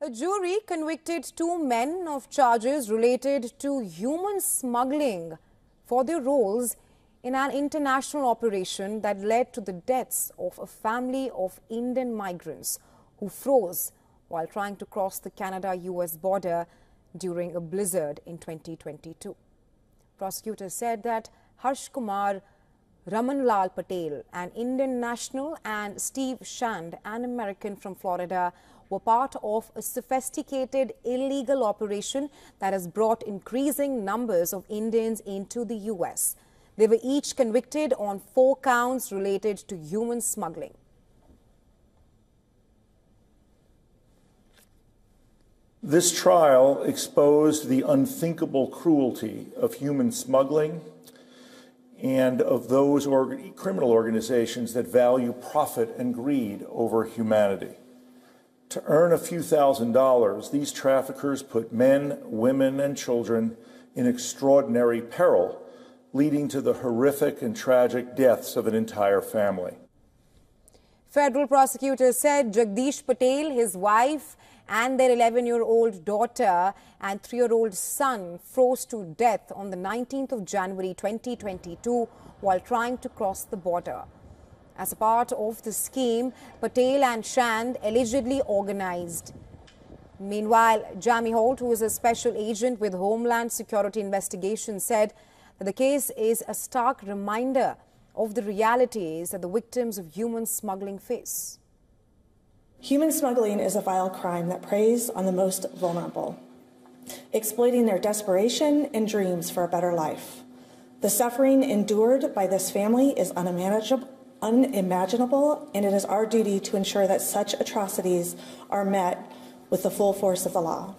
A jury convicted two men of charges related to human smuggling for their roles in an international operation that led to the deaths of a family of Indian migrants who froze while trying to cross the Canada-US border during a blizzard in 2022. Prosecutors said that Harsh Kumar Ramanlal Patel, an Indian national, and Steve Shand, an American from Florida, were part of a sophisticated illegal operation that has brought increasing numbers of Indians into the U.S. They were each convicted on four counts related to human smuggling. This trial exposed the unthinkable cruelty of human smuggling and of those criminal organizations that value profit and greed over humanity. To earn a few thousand dollars, these traffickers put men, women, and children in extraordinary peril, leading to the horrific and tragic deaths of an entire family. Federal prosecutors said Jagdish Patel, his wife, and their 11 year old daughter and 3 year old son froze to death on the 19th of January 2022 while trying to cross the border. As a part of the scheme, Patel and Shand allegedly organized. Meanwhile, Jamie Holt, who is a special agent with Homeland Security Investigation, said that the case is a stark reminder of the realities that the victims of human smuggling face. Human smuggling is a vile crime that preys on the most vulnerable, exploiting their desperation and dreams for a better life. The suffering endured by this family is unimaginable, unimaginable, and it is our duty to ensure that such atrocities are met with the full force of the law.